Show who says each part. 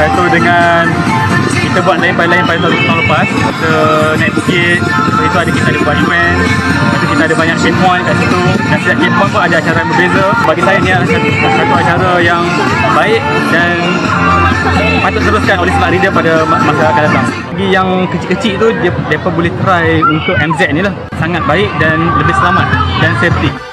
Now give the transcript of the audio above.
Speaker 1: Satu dengan kita buat lain-lain pada tahun lepas. Kita naik bukit Lepas itu ada kita ada buat event. Lepas kita ada banyak checkpoint kat situ. Dan setiap checkpoint pun ada acara yang berbeza. Bagi saya ni adalah satu acara yang baik Dan patut teruskan oleh Selat Reader pada masa akan datang. Bagi yang kecil-kecil tu, dia, mereka boleh try untuk MZ ni lah. Sangat baik dan lebih selamat dan safety.